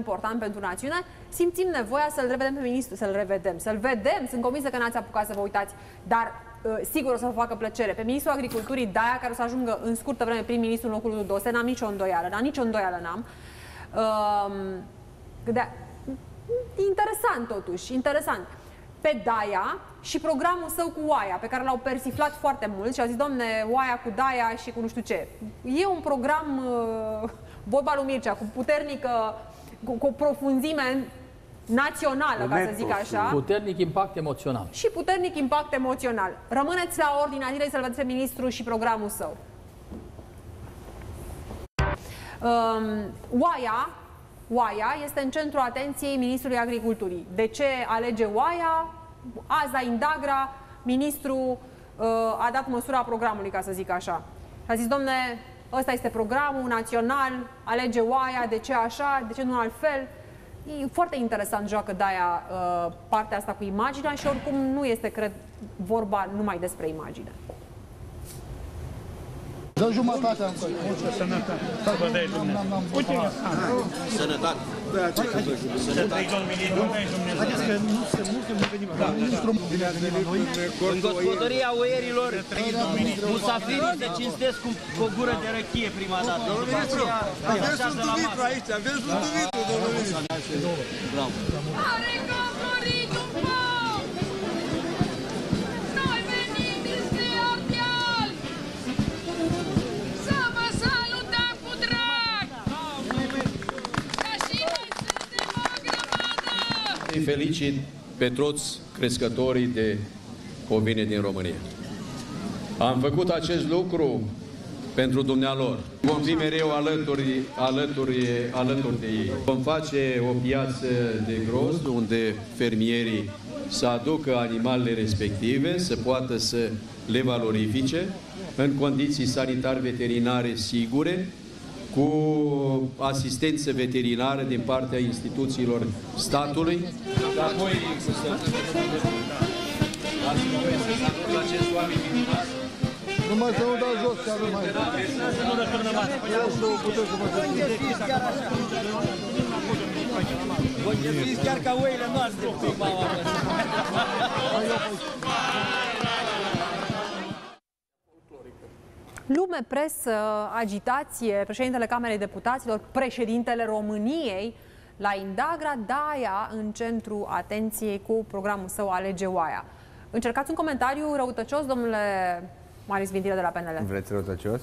important pentru națiune, simțim nevoia să-l revedem pe ministru, să-l revedem, să-l vedem. Sunt convinsă că n-ați apucat să vă uitați, dar uh, sigur o să vă facă plăcere. Pe ministrul agriculturii, Daia, care o să ajungă în scurtă vreme prim-ministru în locul lui Dose, n-am nicio îndoială, n-am nicio îndoială n-am. Uh, de interesant totuși, interesant. Pe Daia și programul său cu Oaia, pe care l-au persiflat foarte mult și au zis, domne, Oaia cu Daia și cu nu știu ce. E un program, uh, vorba lui Mircea, cu puternică, cu, cu o profunzime națională, ca să zic așa. Puternic impact emoțional. Și puternic impact emoțional. Rămâneți la ordinea zilei să-l vedeți pe ministru și programul său. Um, Oaia, Oaia este în centrul atenției Ministrului Agriculturii. De ce alege Oaia? Azi la Indagra, ministru uh, a dat măsura programului, ca să zic așa. A zis, domne, ăsta este programul național, alege Oaia, de ce așa, de ce nu altfel? E foarte interesant joacă Daia uh, partea asta cu imaginea și oricum nu este, cred, vorba numai despre imagine. Dă jumătatea încă. Sănătate. Să vă dai Dumnezeu. Uite, Sănătate. Sănătate. Haideți că nu se nu se venim. Ministrul bine ați venit la noi. În gospodăria oierilor, musafirii se cinstesc cu, cu o gură de răchie prima dată. Domnul ministru, Aveți un dumitru aici, aveți un dumitru, domnul ministru. Bravo. Are cocorit felicit pe toți crescătorii de ovine din România. Am făcut acest lucru pentru dumnealor. Vom fi mereu alături, alături, alături de ei. Vom face o piață de gros unde fermierii să aducă animalele respective, să poată să le valorifice în condiții sanitar-veterinare sigure, cu asistență veterinară din partea instituțiilor statului. Apoi, să dați-mi voie să salut acest oameni minunați. Numai să nu dați jos, că avem mai. Ia să o puteți să mă Voi fiți chiar ca oile noastre. Lume, presă, agitație, președintele Camerei Deputaților, președintele României, la Indagra, Daia în centru atenției cu programul său Alege Oaia. Încercați un comentariu răutăcios, domnule Marius Vintile de la PNL. Vreți răutăcios?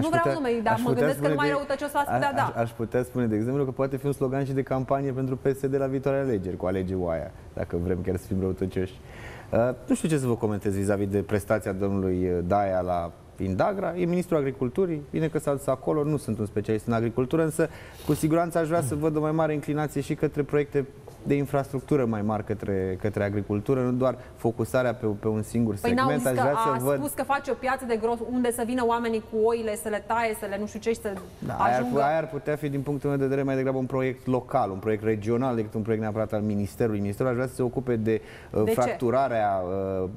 Nu vreau nume, dar aș mă putea gândesc că spune numai de- răutăcios l-ați putea a- da. Aș, aș putea spune, de exemplu, că poate fi un slogan și de campanie pentru PSD la viitoarele alegeri, cu alege oaia, dacă vrem chiar să fim răutăcioși. Uh, nu știu ce să vă comentez vis-a-vis de prestația domnului uh, Daia la Indagra, e ministrul agriculturii, bine că s-a dus acolo, nu sunt un specialist în agricultură, însă cu siguranță aș vrea să văd o mai mare inclinație și către proiecte de infrastructură mai mari către, către agricultură, nu doar focusarea pe, pe un singur Păi n-au segment. zis Aș că vrea a să văd spus că face o piață de gros unde să vină oamenii cu oile, să le taie, să le nu știu ce și să Da, aia, ar, ajungă... aia ar putea fi, din punctul meu de vedere, mai degrabă un proiect local, un proiect regional, decât un proiect neapărat al Ministerului. Ministerul ar vrea să se ocupe de, uh, De ce? fracturarea uh,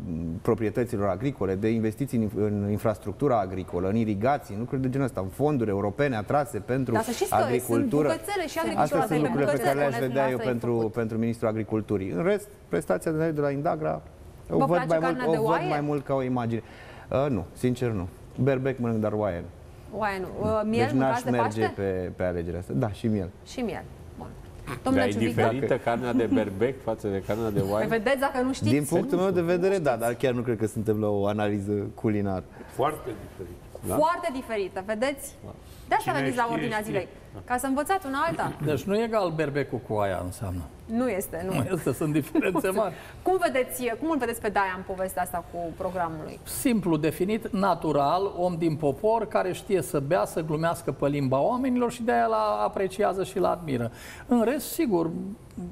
proprietăților agricole, de investiții în, în infrastructura agricolă, în irigații, în lucruri de genul ăsta, în fonduri europene atrase pentru Dar să știți că sunt agricultură. bucățele și agricultura, Astea asta sunt e pe lucrurile pe bucățele, care le-aș spuneți vedea eu dumneavoastră, e pentru, făcut. Pentru Ministrul Agriculturii. În rest, prestația de de la Indagra o Vă văd, place mai mult, carnea de o văd oaie? mai mult ca o imagine. Uh, nu, sincer nu. Berbec mănânc, dar oaie nu. Oaie nu. Uh, Miel, deci n-aș mâncați de merge Paște? pe, pe alegerea asta. Da, și miel. Și miel. Bun. Dar Domnule e Ciubică, diferită carnea de berbec față de carnea de păi oaie? vedeți dacă nu știți? Din punctul meu de vedere, da, dar chiar nu cred că suntem la o analiză culinară. Foarte diferit. Da? Foarte diferită, vedeți? De asta Cine veniți la știe, ordinea știe. zilei. Ca să învățați una alta. Deci nu e egal berbecul cu aia înseamnă. Nu este, nu. Nu este, sunt diferențe mari. Cum vedeți, cum îl vedeți pe Daia în povestea asta cu programul lui? Simplu definit, natural, om din popor care știe să bea, să glumească pe limba oamenilor și de-aia la apreciază și la admiră. În rest, sigur,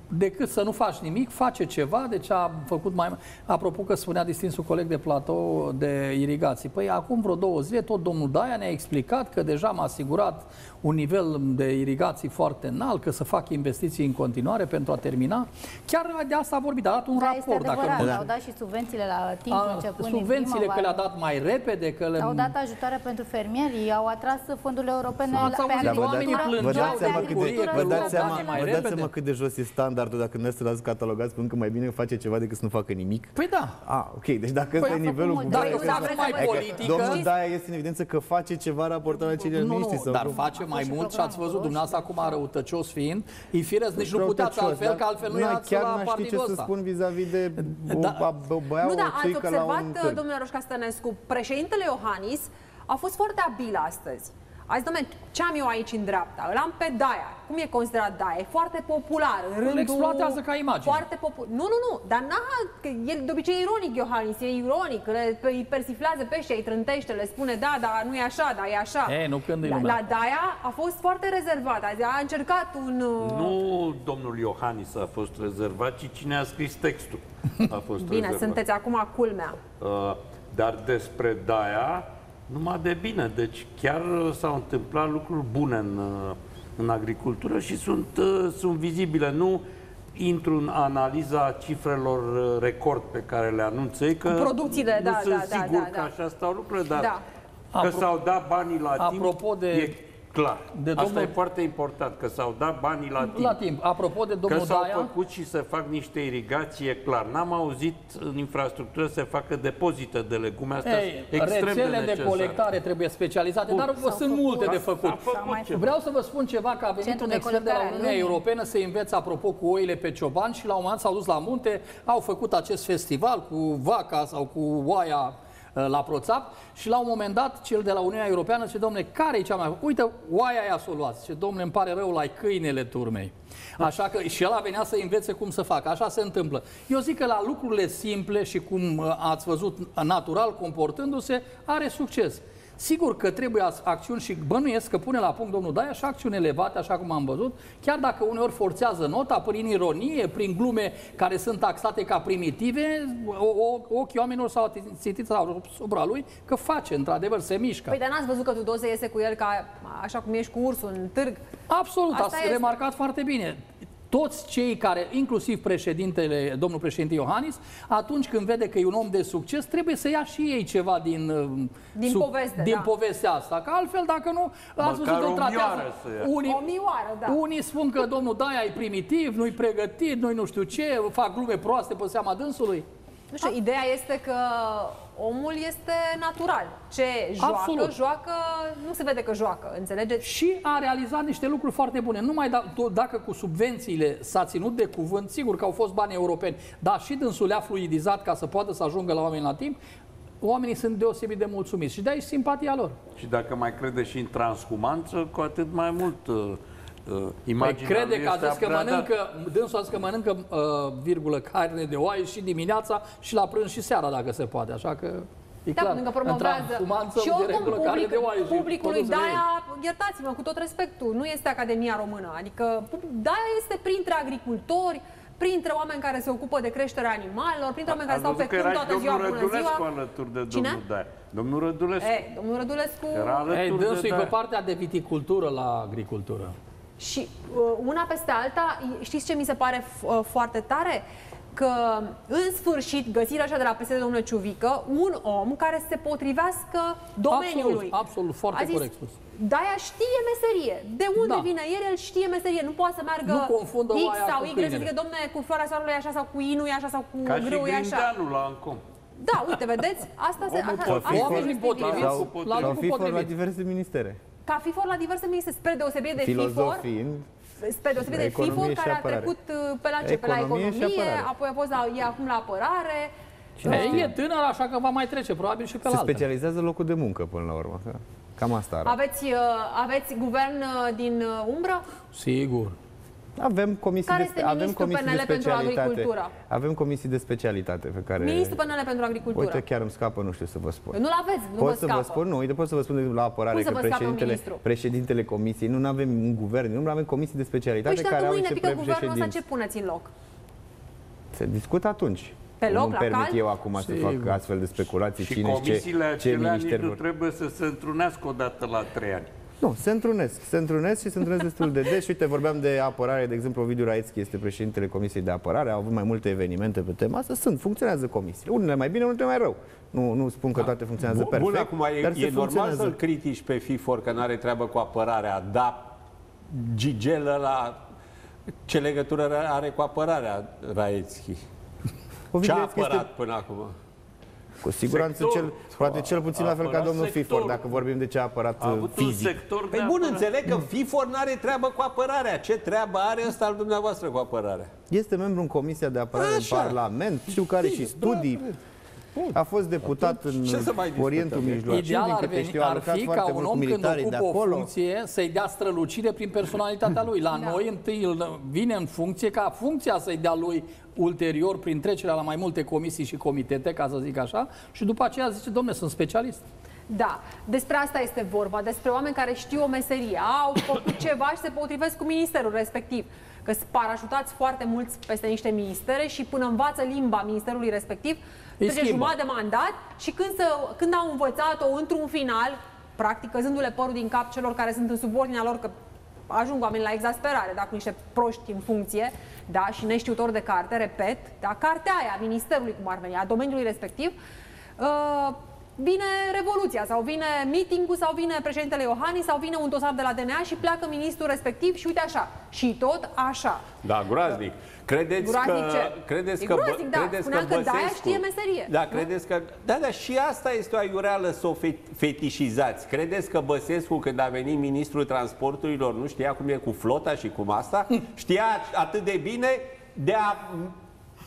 decât să nu faci nimic, face ceva, deci a făcut mai... Apropo că spunea distinsul coleg de platou de irigații. Păi acum vreo două zile tot domnul Daia ne-a explicat că deja am asigurat un nivel de irigații foarte înalt, că să fac investiții în continuare pentru a termina. Chiar de asta a vorbit, a dat un Da, raport. este adevărat, dacă au dat și subvențiile la timp a, începând subvențiile din că le-a primăvară. dat mai repede, că le... Au dat ajutoare pentru fermieri, au atras fondurile europene Ați la, pe auzit, agricultură. oamenii Vă plângeau dați de seama cât de, bucurie vă că dați le-au seama, dat mai vă dați repede. seama cât de jos e standardul dacă nu l-ați catalogat spun că mai bine face ceva decât să nu facă nimic? Păi da. Ah, ok. Deci dacă ăsta a e făcut nivelul mult. cu Dacă care e se- mai Adică politică- Domnul Daia este în evidență că face ceva raportat la ceilalți Nu, miniștri. nu, sau dar cum? face mai și mult și ați programul văzut dumneavoastră acum răutăcios fiind. E firesc, nici nu Rău puteați tăcios, altfel, dar că altfel nu n-ai- erați chiar la n-aș ști ce partidul să ăsta. spun vis-a-vis de o, Da. a, o băia Nu, o da, ați țuică la observat, un târg. domnule Roșca Stănescu, președintele Iohannis a fost foarte abil astăzi. A zis, domnule, ce am eu aici în dreapta? Îl am pe Daia. Cum e considerat Daia? E foarte popular. în Rândul... exploatează ca imagine. Foarte popular. Nu, nu, nu. Dar n-a, că el de obicei e ironic, Iohannis. E ironic. Le, îi persiflează pe ăștia, îi trântește, le spune, da, dar nu e așa, dar e așa. E, nu când e la, lumea. la Daia a fost foarte rezervat. A, a încercat un... uh, Nu domnul Iohannis a fost rezervat, ci cine a scris textul a fost Bine, rezervat. sunteți acum culmea. Uh, dar despre Daia, numai de bine. Deci chiar uh, s-au întâmplat lucruri bune în, uh, în agricultură și sunt, uh, sunt vizibile. Nu intru în analiza cifrelor uh, record pe care le anunță ei, că Producțiile, nu da, sunt da, da, sigur da, că da. așa stau lucrurile, dar Da. că Apro- s-au dat banii la Apropo timp, de- e clar. de Asta domnul- e foarte important, că s-au dat banii la timp. La timp. Apropo de Că domnul s-au Daia, făcut și să fac niște irigații, e clar. N-am auzit în infrastructură să se facă depozite de legume. Asta Ei, extrem rețele de, de, necesar. colectare trebuie specializate, Bun. dar S-au sunt făcut. multe de S-a- făcut. s-a făcut S-au mai ceva. Vreau să vă spun ceva, că a venit Centrul un de expert de la colectare a Uniunea lumii. Europeană să învețe apropo cu oile pe cioban și la un moment s-au dus la munte, au făcut acest festival cu vaca sau cu oaia uh, la proțap și la un moment dat cel de la Uniunea Europeană zice, domnule, care e cea mai... Uite, oaia aia să o luați. Zice, domnule, îmi pare rău la câinele turmei. Așa că și el a venea să învețe cum să facă. Așa se întâmplă. Eu zic că la lucrurile simple și cum uh, ați văzut natural comportându-se, are succes. Sigur că trebuie as- acțiuni și bănuiesc că pune la punct domnul Daia și acțiuni elevate, așa cum am văzut, chiar dacă uneori forțează nota prin ironie, prin glume care sunt taxate ca primitive, o, o, ochii oamenilor s-au țitit asupra lui că face, într-adevăr, se mișcă. Păi dar n-ați văzut că Tudose iese cu el ca, așa cum ești cu ursul în târg? Absolut, Asta ați este. remarcat foarte bine. Toți cei care, inclusiv președintele, domnul președinte Iohannis, atunci când vede că e un om de succes, trebuie să ia și ei ceva din, uh, Din poveste, din da. povestea asta. Că altfel, dacă nu, ați Măcar văzut o că tratează. mioară să ia. Unii, O mioară, da. unii spun că domnul Daia e primitiv, nu-i pregătit, nu-i nu știu ce, fac glume proaste pe seama dânsului. Nu știu, ideea este că omul este natural. Ce joacă, Absolut. joacă, nu se vede că joacă, înțelegeți? Și a realizat niște lucruri foarte bune. Numai da, do- dacă cu subvențiile s-a ținut de cuvânt, sigur că au fost bani europeni, dar și dânsul le-a fluidizat ca să poată să ajungă la oameni la timp, oamenii sunt deosebit de mulțumiți și de aici simpatia lor. Și dacă mai crede și în transhumanță, cu atât mai mult uh, uh, Păi imaginea crede lui că a este zis că upgradată. mănâncă, dânsul a zis că mănâncă, uh, virgulă, carne de oaie și dimineața și la prânz și seara, dacă se poate. Așa că e Da, clar. pentru că promovează. Într-transhumanță, Și de oricum, regulă, carne public, de oaie și publicului produsele ei. Daia, iertați-mă, cu tot respectul, nu este Academia Română. Adică Daia este printre agricultori, printre oameni care se ocupă de creșterea animalelor, printre oameni care Ați stau pe văzut că câmp era și toată ziua, domnul bună Rădulescu ziua. alături de Cine? domnul Daia. Domnul Rădulescu E, domnul Rădulescu... era alături Ei, de dânsul e pe Daia. partea de viticultură la agricultură. Și uh, una peste alta, știți ce mi se pare f- uh, foarte tare? Că în sfârșit găsirea așa de la PSD domnule Ciuvică un om care se potrivească domeniului. Absolut, absolut, foarte A zis, corect spus. Daia știe meserie. De unde Da. vine el? El știe meserie. Nu poate să meargă Nu confundă X oaia sau cu Y, să câinele. zică, domne, cu floarea soarelui e așa sau cu inul e așa sau cu Ca și grâu e așa. Grindeanu la Ancom. Da, uite, vedeți? Asta se Omul asta, potrivit. asta Oamenii este potriviți. ideea. Sau- La Sau locul FIFO la potrivit. diverse ministere. Ca FIFOR la diverse ministere, spre deosebire de FIFOR, Filozofiind, spre deosebire de Economie FIFOR, și care a apărare. trecut uh, pe la ce? Pe la Economie și economie, apărare. apoi a fost la, e acum la apărare. Ei, e tânăr, așa că va mai trece, probabil și pe se la altă. specializează locul de muncă până la urmă. Cam asta arată. Aveți, uh, aveți guvern uh, din uh, umbră? Sigur. Avem comisii Care de, este avem ministrul comisii de PNL pentru specialitate. agricultură? Avem comisii de specialitate pe care Ministrul PNL pentru agricultură. Uite, chiar îmi scapă, nu știu să vă spun. Nu-l aveți, nu pot vă să scapă. vă spun, nu, uite, pot să vă spun de exemplu, la apărare Cum să că vă scape un președintele, ministru? președintele comisiei, nu avem un guvern, nu avem comisii de specialitate Păi și care dacă au mâine niște pică guvernul ăsta, președinți. ce puneți în loc? Se discută atunci. Pe loc, nu la permit cal? eu acum să Sigur. fac astfel de speculații Și cine și ce, comisiile ce acelea nici ministeri nu vor. trebuie să se întrunească o dată la trei ani. Nu, se întrunesc. Se întrunesc și se întrunesc destul de des. Și uite, vorbeam de apărare, de exemplu, Ovidiu Raețchi este președintele Comisiei de Apărare, au avut mai multe evenimente pe tema asta. Sunt, funcționează comisiile. Unele mai bine, unele mai rău. Nu, nu spun că toate funcționează Bun, perfect, Bun, acum e, dar e se normal funcționează. să-l critici pe FIFOR că nu are treabă cu apărarea, dar Gigel la ce legătură are cu apărarea Raețchi? Ce Ovidiu a Raețchi apărat este- până acum? Cu siguranță, Sector. cel, poate cel puțin la fel ca Apărat domnul sectorul. Fifor, dacă vorbim de ce a apărat A uh, avut un fizic. sector Păi bun, înțeleg că FIFOR nu are treabă cu apărarea. Ce treabă are ăsta al dumneavoastră cu apărarea? Este membru în Comisia de Apărare Așa. în Parlament, știu că are și studii. A fost deputat în ce să mai Orientul discutăm? Mijlociu, Ideal din ar, câte veni, știu, a ar lucrat fi foarte ca un mult cu om când militarii de ocupă o acolo. funcție să-i dea strălucire prin personalitatea lui. La noi întâi îl vine în funcție ca funcția să-i dea lui ulterior prin trecerea la mai multe comisii și comitete, ca să zic așa, și după aceea zice, domne, sunt specialist. Da, despre asta este vorba, despre oameni care știu o meserie, au făcut ceva și se potrivesc cu ministerul respectiv. Că sunt parașutați foarte mulți peste niște ministere și până învață limba ministerului respectiv, Îi trece schimbă. jumătate de mandat și când, să, când au învățat-o într-un final, practic căzându-le părul din cap celor care sunt în subordinea lor, că ajung oameni la exasperare, dacă niște proști în funcție, da, și neștiutori de carte, repet, da, cartea aia, a ministerului, cum ar veni, a domeniului respectiv, uh, vine revoluția sau vine meeting-ul sau vine președintele Iohannis sau vine un dosar de la DNA și pleacă ministrul respectiv și uite așa. Și tot așa. Da, groaznic. Credeți Groaznic că, ce? credeți E că, bă- groaznic, da. credeți Spuneam că Băsescu, de-aia știe meserie, Da, nu? credeți că, da, da, și asta este o aiureală să o fe- fetișizați. Credeți că Băsescu, când a venit ministrul transporturilor, nu știa cum e cu flota și cum asta? Știa atât de bine de a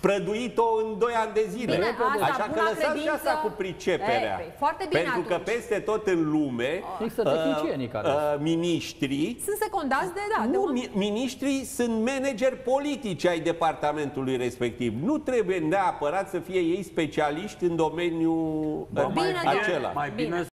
prăduit-o în 2 ani de zile. Bine, asta, Așa că buna lăsați și credință- asta cu priceperea. E, păi, foarte bine Pentru că atunci. peste tot în lume, Există tehnicienii care- uh, miniștrii Sunt secundați de, da, de nu, un... mi- miniștrii sunt manageri politici ai departamentului respectiv. Nu trebuie neapărat să fie ei specialiști în domeniul uh, Ba, mai Bine, bine, domnule, acela. mai bine bine.